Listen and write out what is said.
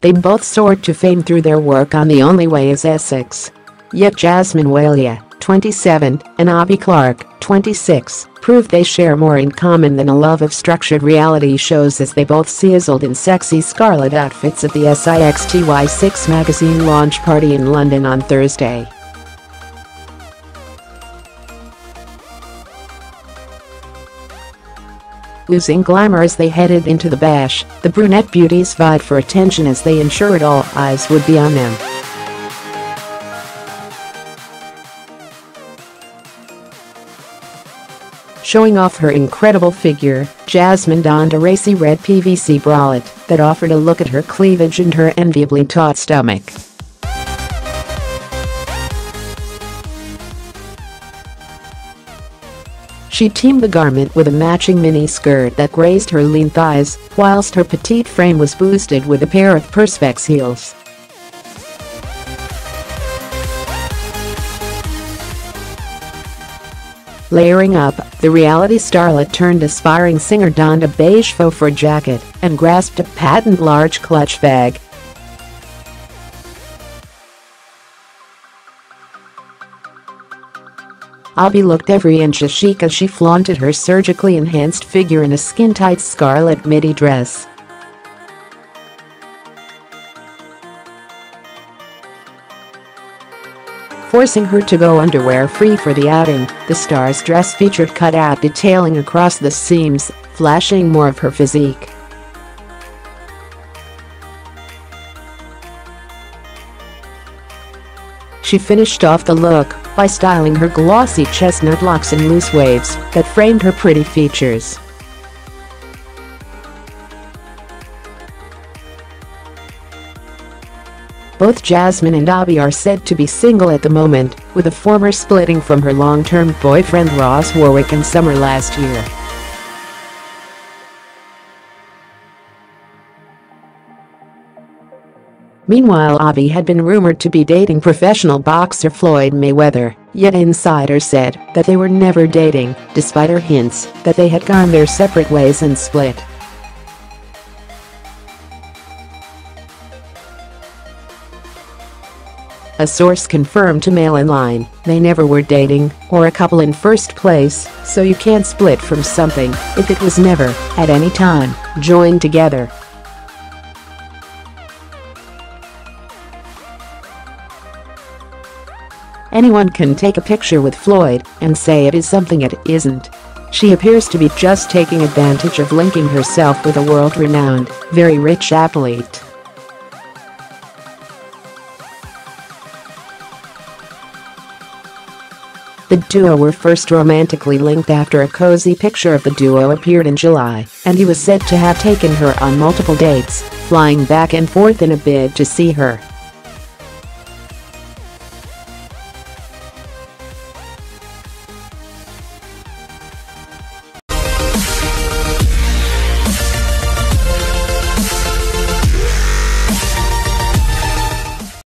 They both soared to fame through their work on The Only Way is Essex. Yet Jasmin Walia, 27, and Abi Clarke, 26, prove they share more in common than a love of structured reality shows as they both sizzled in sexy scarlet outfits at the SIXTY6 magazine launch party in London on Thursday. Losing glamour as they headed into the bash, the brunette beauties vied for attention as they ensured all eyes would be on them. Showing off her incredible figure, Jasmin donned a racy red PVC bralette that offered a look at her cleavage and her enviably taut stomach. She teamed the garment with a matching mini skirt that grazed her lean thighs, whilst her petite frame was boosted with a pair of perspex heels. Layering up, the reality starlet turned aspiring singer donned a beige faux fur jacket and grasped a patent large clutch bag. Abi looked every inch a chic as she flaunted her surgically enhanced figure in a skin-tight scarlet midi dress. forcing her to go underwear-free for the outing. The star's dress featured cutout detailing across the seams, flashing more of her physique. She finished off the look by styling her glossy chestnut locks in loose waves that framed her pretty features. Both Jasmin and Abi are said to be single at the moment, with the former splitting from her long-term boyfriend Ross Warwick in summer last year. Meanwhile Abi had been rumored to be dating professional boxer Floyd Mayweather, yet insiders said that they were never dating, despite her hints that they had gone their separate ways and split. A source confirmed to Mail Online they never were dating or a couple in first place, so you can't split from something if it was never, at any time, joined together. Anyone can take a picture with Floyd and say it is something it isn't. She appears to be just taking advantage of linking herself with a world-renowned, very rich athlete. The duo were first romantically linked after a cozy picture of the duo appeared in July, and he was said to have taken her on multiple dates, flying back and forth in a bid to see her.